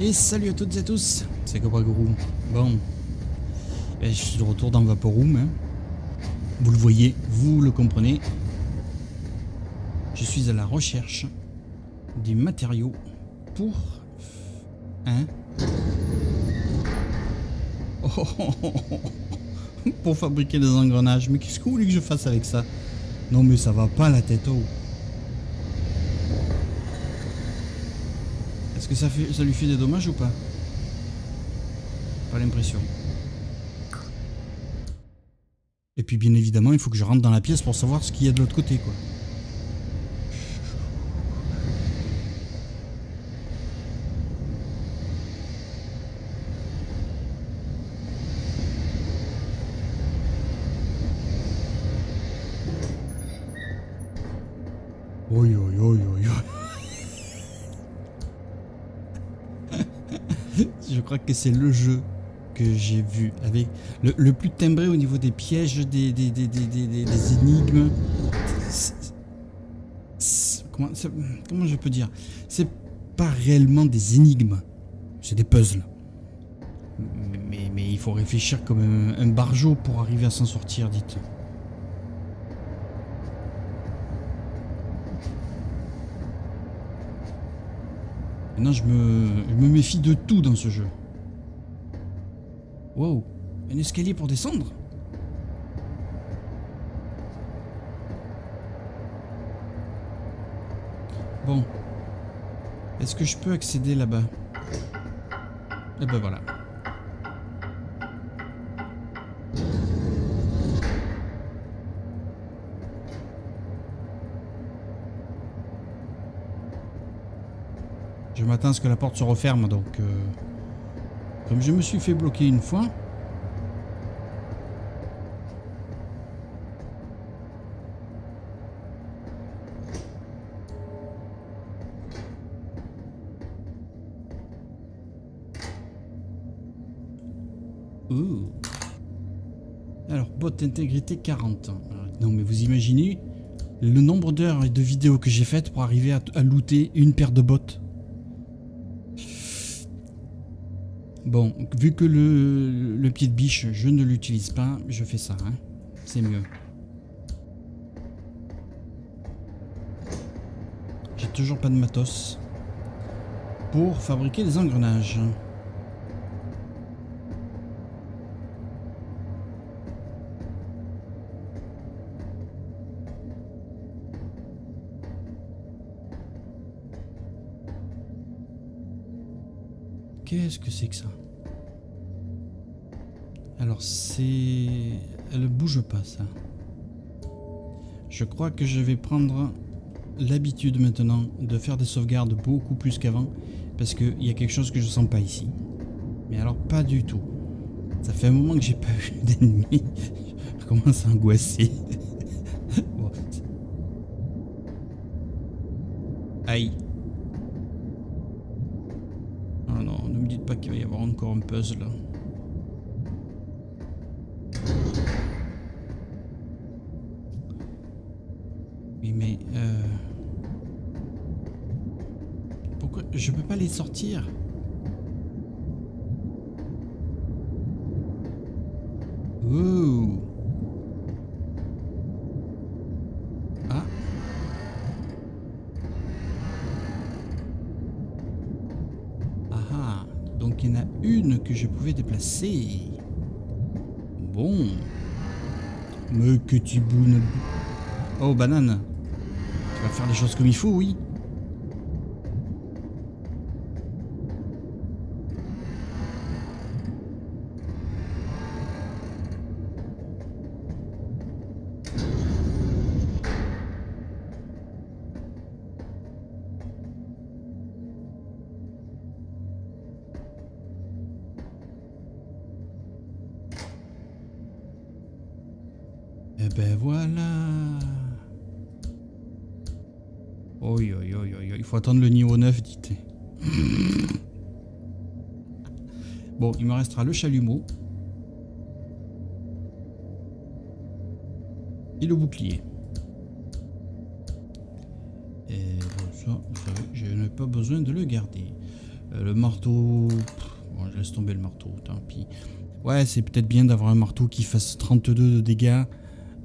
Et salut à toutes et à tous, c'est Cobra. Bon, ben, je suis de retour dans Vaporum. Hein. Vous le voyez, vous le comprenez. Je suis à la recherche des matériaux pour... Hein oh, Pour fabriquer des engrenages. Mais qu'est-ce que vous voulez que je fasse avec ça? Non mais ça va pas la tête haut. Est-ce que ça, lui fait des dommages ou pas? Pas l'impression. Et puis bien évidemment, il faut que je rentre dans la pièce pour savoir ce qu'il y a de l'autre côté, quoi. Oui, oui, oui, oui, Je que c'est le jeu que j'ai vu avec le, plus timbré au niveau des pièges, des, des, des, des énigmes. comment, comment je peux dire? C'est pas réellement des énigmes, c'est des puzzles. Mais, mais, il faut réfléchir comme un, un barjot pour arriver à s'en sortir, dites. Maintenant, je me, je me méfie de tout dans ce jeu. Wow, un escalier pour descendre Bon. Est-ce que je peux accéder là-bas? Eh ben voilà. Je m'attends à ce que la porte se referme, donc... Euh, comme je me suis fait bloquer une fois... Ouh. Alors, bot intégrité 40. Non, mais vous imaginez le nombre d'heures et de vidéos que j'ai faites pour arriver à, à looter une paire de bottes Bon, vu que le, pied de biche, je ne l'utilise pas, je fais ça. Hein. C'est mieux. J'ai toujours pas de matos pour fabriquer des engrenages. Qu'est-ce que c'est que ça? Alors c'est... Elle bouge pas ça. Je crois que je vais prendre l'habitude maintenant de faire des sauvegardes beaucoup plus qu'avant parce qu'il y a quelque chose que je sens pas ici. Mais alors pas du tout. Ça fait un moment que j'ai pas vu d'ennemis. Je commence à angoisser. Aïe. Pas qu'il va y avoir encore un puzzle. Oui, mais... Euh... Pourquoi Je peux pas les sortir? Ouh il y en a une que je pouvais déplacer. Bon. Mais que tu bounes. Oh, banane. Tu vas faire les choses comme il faut, oui. Attendre le niveau 9, dites. bon, il me restera le chalumeau. Et le bouclier. Et ça, je n'ai pas besoin de le garder. Euh, le marteau... bon, je laisse tomber le marteau, tant pis. Ouais, c'est peut-être bien d'avoir un marteau qui fasse 32 de dégâts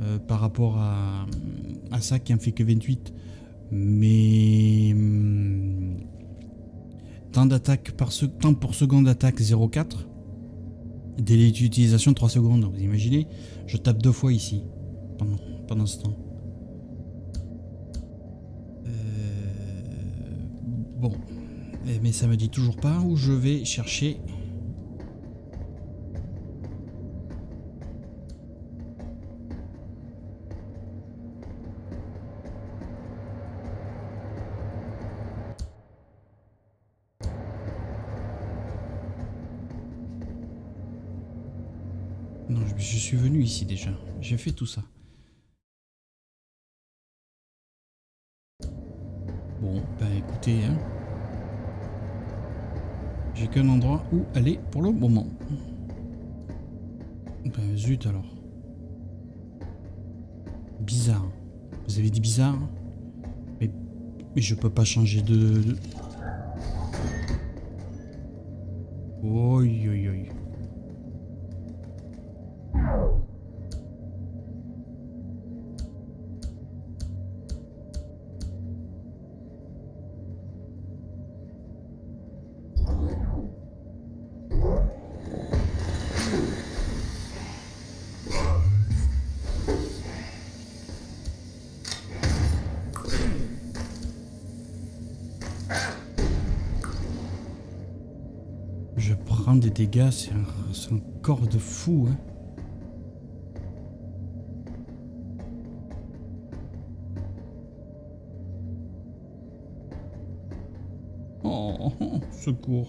euh, par rapport à, à ça qui en fait que 28. Mais... Hum, temps d'attaque par ce, temps pour seconde d'attaque 0,4. Délai d'utilisation 3 secondes. Vous imaginez Je tape deux fois ici pendant, pendant ce temps. Bon, eh, mais ça me dit toujours pas où je vais chercher. Je suis venu ici déjà. J'ai fait tout ça. Bon, bah écoutez, hein. J'ai qu'un endroit où aller pour le moment. Ben zut alors. Bizarre. Vous avez dit bizarre? Mais, mais je peux pas changer de... de... Oi, oi, oi. Des dégâts, c'est un, corps de fou. Hein. Oh, secours.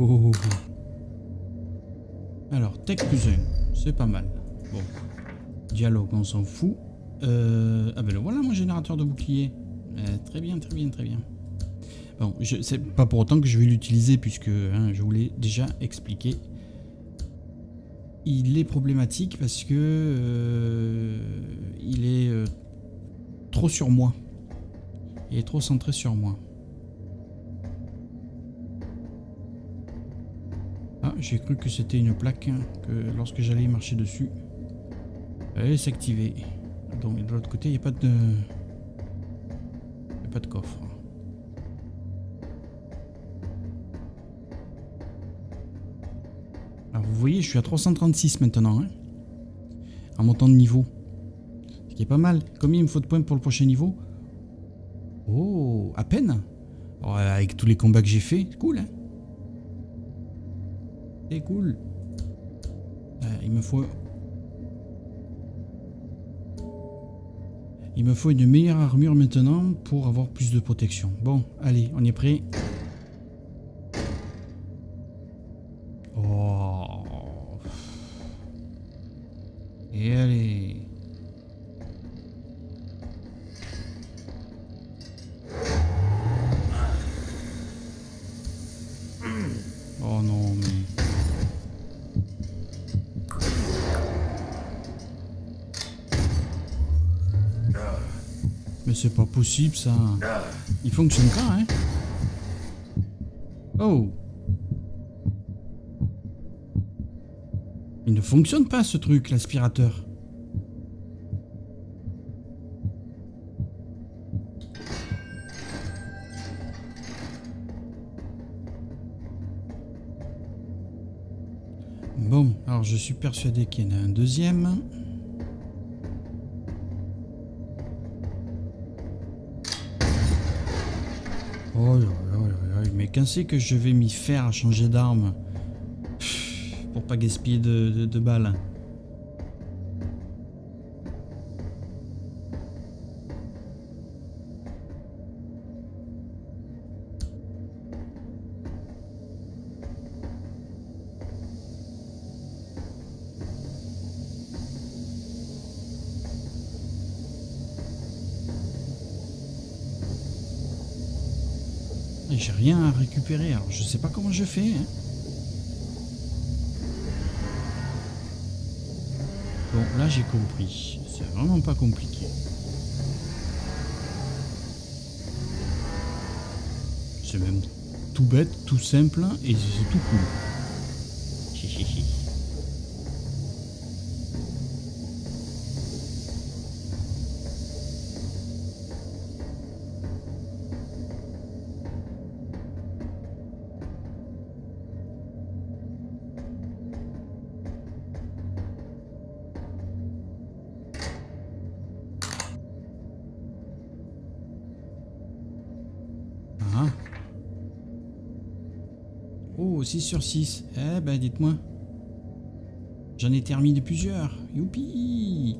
Oh. Alors, tech plus 1, c'est pas mal. Bon. Dialogue, on s'en fout. Euh, ah ben voilà mon générateur de bouclier. Euh, très bien, très bien, très bien. Bon, c'est pas pour autant que je vais l'utiliser puisque hein, je voulais déjà expliquer. Il est problématique parce que euh, il est trop sur moi. Il est trop centré sur moi. J'ai cru que c'était une plaque hein, que lorsque j'allais marcher dessus, elle s'activer. Donc de l'autre côté, il n'y a pas de... a pas de coffre. Alors vous voyez, je suis à 336 maintenant. Hein, en montant de niveau. Ce qui est pas mal. Combien il me faut de points pour le prochain niveau? Oh, à peine Avec tous les combats que j'ai fait, cool hein c'est cool. Euh, il me faut... Il me faut une meilleure armure maintenant pour avoir plus de protection. Bon, allez, on est prêt. C'est pas possible ça. Il fonctionne pas, hein Oh Il ne fonctionne pas ce truc, l'aspirateur. Bon, alors je suis persuadé qu'il y en a un deuxième. Oh mais quand c'est que je vais m'y faire à changer d'arme? Pour pas gaspiller de, de- de balles. J'ai rien à récupérer, alors je sais pas comment je fais. hein. Bon, là j'ai compris. C'est vraiment pas compliqué. C'est même tout bête, tout simple et c'est tout cool. Oh, 6 sur 6. Eh ben, dites-moi. J'en ai terminé plusieurs. Youpi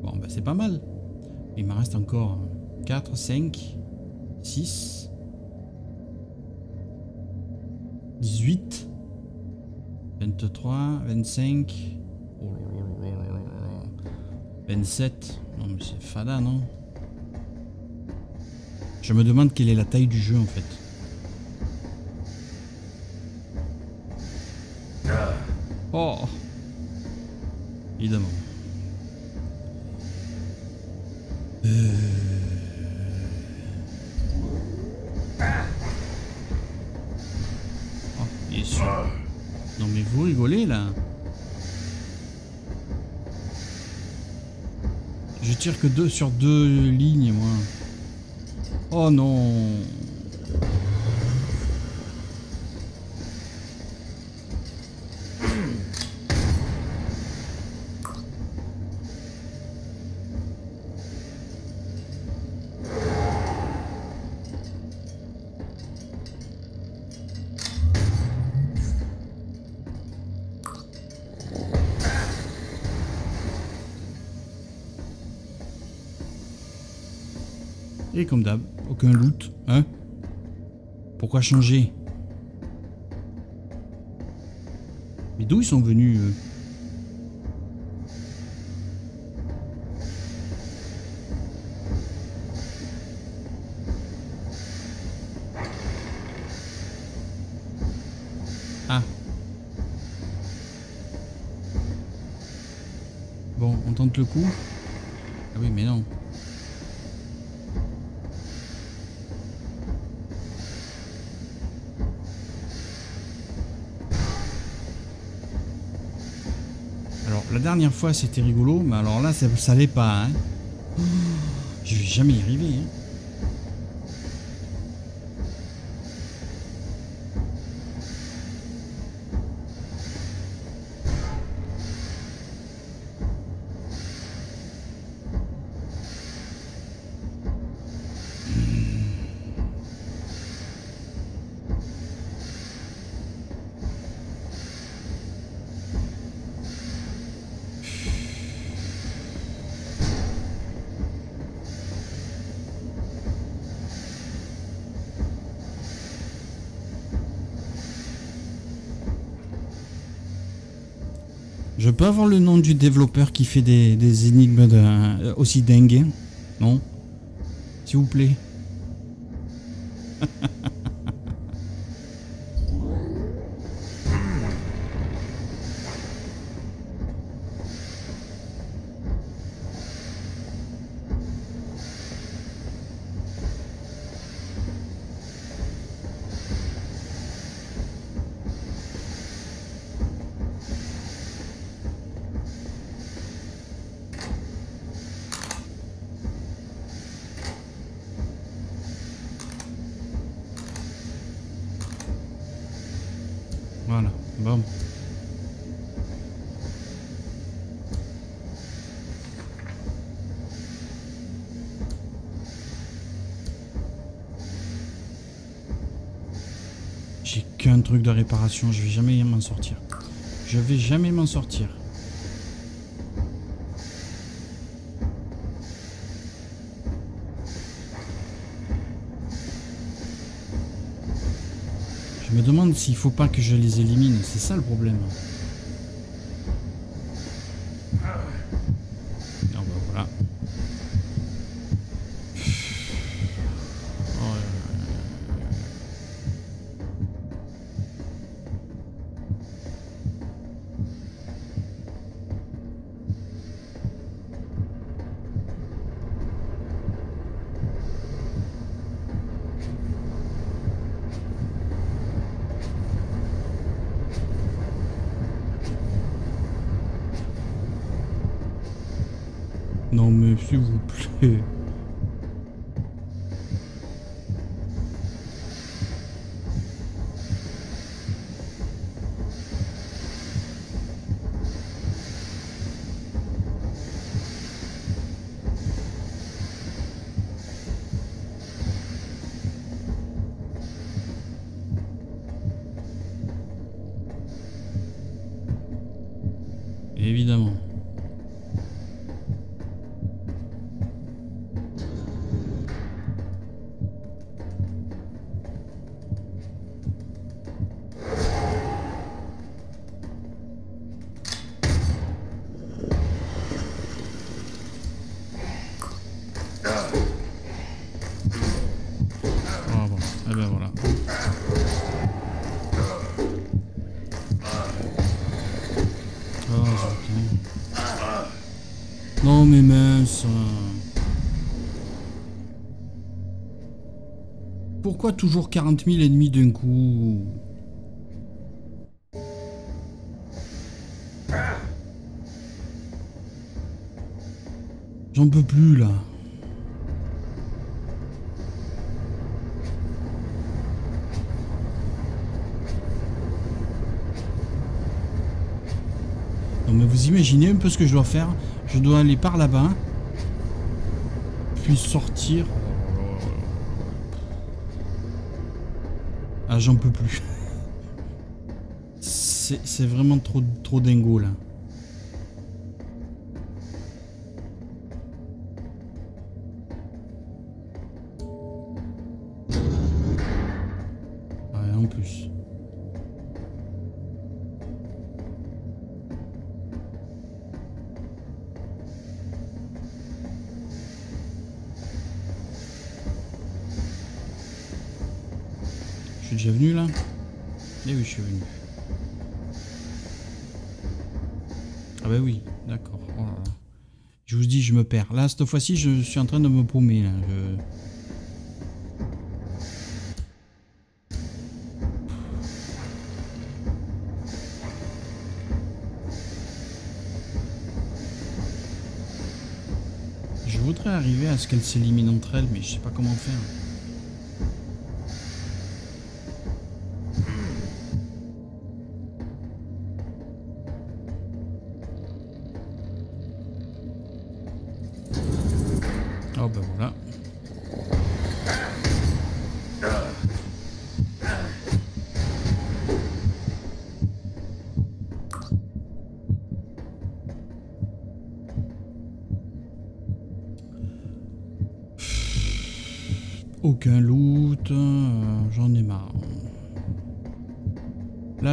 Bon, ben, c'est pas mal. Il me reste encore 4, 5, 6, 18, 23, 25, oh là là là là là là, 27. Non, mais c'est fada, non? Je me demande quelle est la taille du jeu en fait. Oh Évidemment. Euh. Sûr. Non mais vous rigolez là Je tire que deux sur deux lignes moi. Oh non Comme d'hab, aucun loot, hein Pourquoi changer? Mais d'où ils sont venus Ah. Bon, on tente le coup. Dernière fois, c'était rigolo, mais alors là, ça, ça l'est pas, hein. Je vais jamais y arriver, hein. Peux avoir le nom du développeur qui fait des, énigmes euh, aussi dingues Non? S'il vous plaît. truc de réparation, je vais jamais m'en sortir. Je vais jamais m'en sortir. Je me demande s'il faut pas que je les élimine, c'est ça le problème. Non mais s'il vous plaît. Non mais mince. Pourquoi toujours 40 000 ennemis d'un coup? J'en peux plus là. Vous imaginez un peu ce que je dois faire je dois aller par là-bas. Puis sortir. Ah, j'en peux plus. C'est vraiment trop, trop dingo là. Venu. Ah bah oui, d'accord. Oh je vous dis, je me perds. Là, cette fois-ci, je suis en train de me paumer. Là. Je... je voudrais arriver à ce qu'elles s'éliminent entre elles, mais je sais pas comment faire.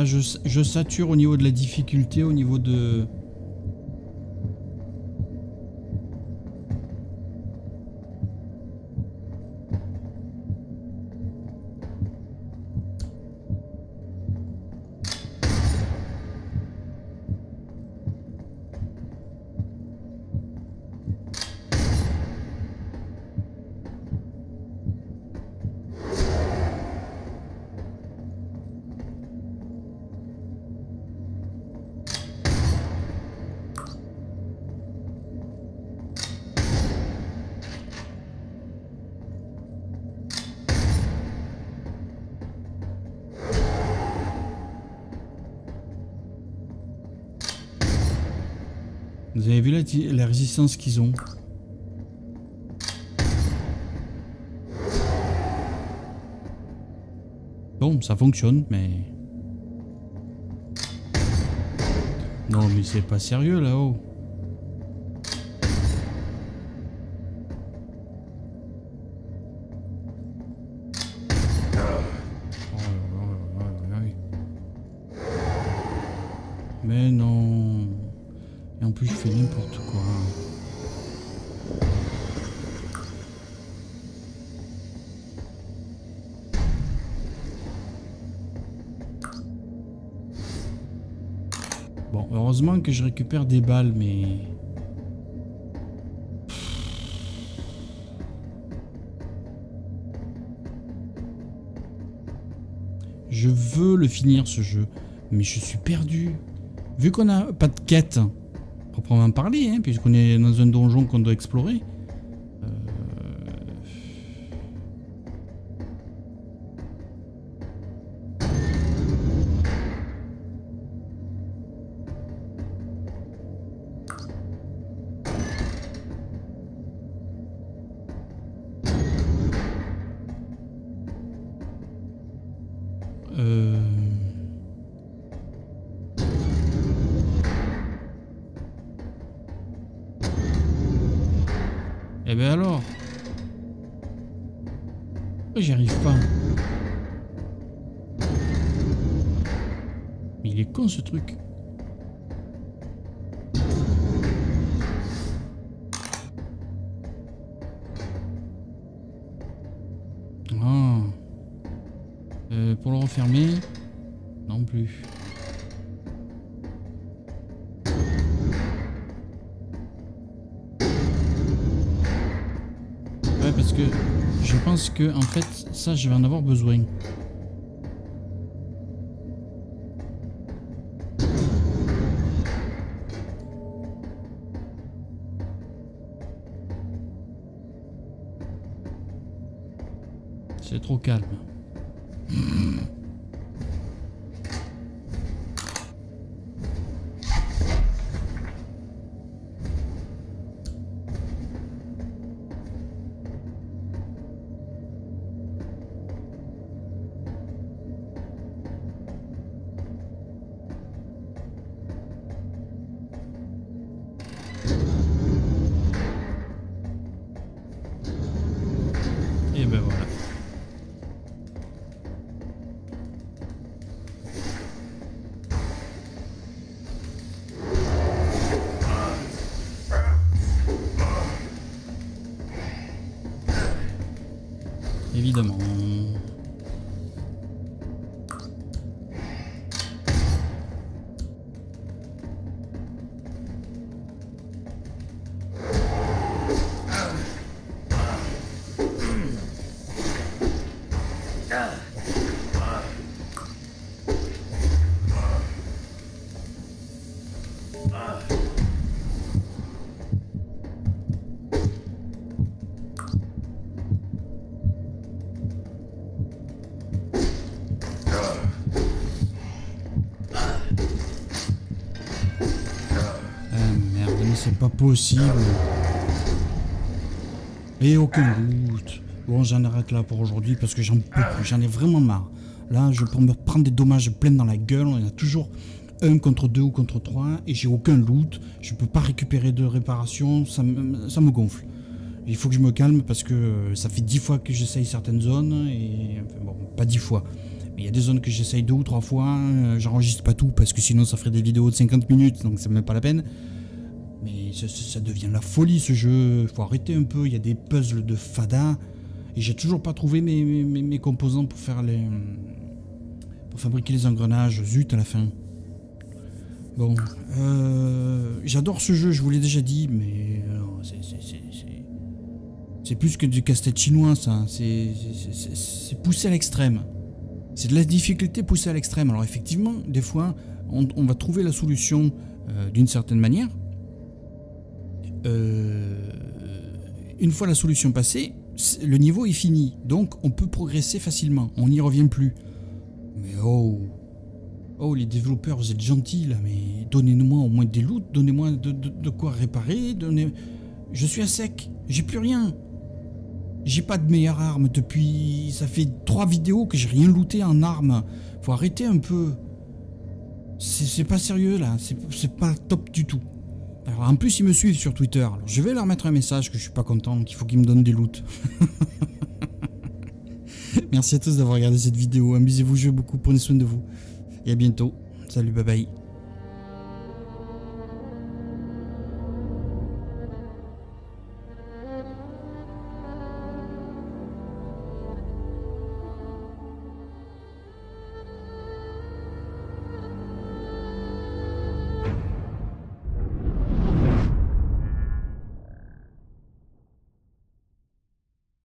Je, sature au niveau de la difficulté, au niveau de, Vous avez vu la, résistance qu'ils ont Bon, ça fonctionne, mais... Non, mais c'est pas sérieux là-haut. Que je récupère des balles, mais... Je veux le finir ce jeu, mais je suis perdu. Vu qu'on n'a pas de quête, proprement parler, hein, puisqu'on est dans un donjon qu'on doit explorer, Ah. Euh, pour le refermer Non plus. parce que je pense que en fait ça je vais en avoir besoin. Trop calme. Pas possible. Et aucun doute. Bon, j'en arrête là pour aujourd'hui parce que j'en peux plus, j'en ai vraiment marre. Là, je peux me prendre des dommages pleins dans la gueule. On a toujours un contre deux ou contre trois et j'ai aucun loot. Je peux pas récupérer de réparation, ça me, ça me gonfle. Il faut que je me calme parce que ça fait dix fois que j'essaye certaines zones et bon, pas dix fois. Mais il y a des zones que j'essaye deux ou trois fois. Euh, j'enregistre pas tout parce que sinon ça ferait des vidéos de 50 minutes donc c'est même pas la peine. Mais ça, devient la folie ce jeu. Faut arrêter un peu. Il y a des puzzles de fada. Et j'ai toujours pas trouvé mes, mes, composants pour faire les. pour fabriquer les engrenages. Zut à la fin. Bon. Euh, j'adore ce jeu, je vous l'ai déjà dit, mais. C'est plus que du casse-tête chinois, ça. C'est poussé à l'extrême. C'est de la difficulté poussée à l'extrême. Alors, effectivement, des fois, on, va trouver la solution euh, d'une certaine manière. Euh, une fois la solution passée, le niveau est fini. Donc on peut progresser facilement. On n'y revient plus. Mais oh Oh, les développeurs, vous êtes gentils là, mais donnez-moi au moins des loots, donnez-moi de, quoi réparer. Je suis à sec, j'ai plus rien. J'ai pas de meilleure arme depuis... Ça fait trois vidéos que j'ai rien looté en arme. Faut arrêter un peu. C'est pas sérieux là, c'est pas top du tout. Alors en plus ils me suivent sur Twitter, alors je vais leur mettre un message que je suis pas content, qu'il faut qu'ils me donnent des loots. Merci à tous d'avoir regardé cette vidéo, amusez-vous, jouez beaucoup, prenez soin de vous. Et à bientôt. Salut, bye bye.